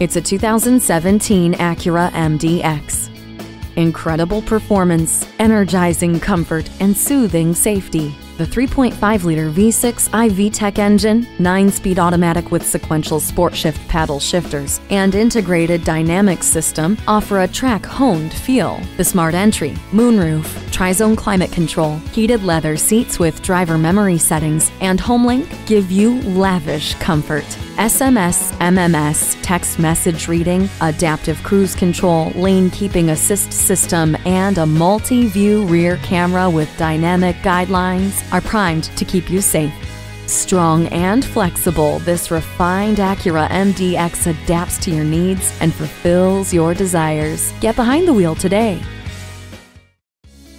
It's a 2017 Acura MDX. Incredible performance, energizing comfort, and soothing safety. The 3.5 liter V6 iVTEC engine, 9 speed automatic with sequential sport shift paddle shifters, and integrated dynamic system offer a track honed feel. The smart entry, moonroof, tri zone climate control, heated leather seats with driver memory settings, and HomeLink give you lavish comfort. SMS, MMS, text message reading, adaptive cruise control, lane keeping assist system, and a multi view rear camera with dynamic guidelines are primed to keep you safe. Strong and flexible, this refined Acura MDX adapts to your needs and fulfills your desires. Get behind the wheel today.